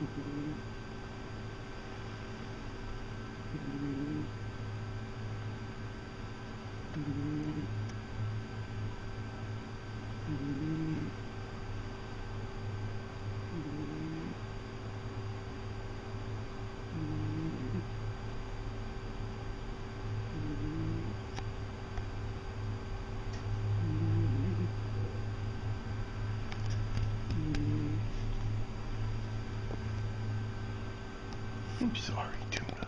Mm-hmm. I'm sorry, Tuna.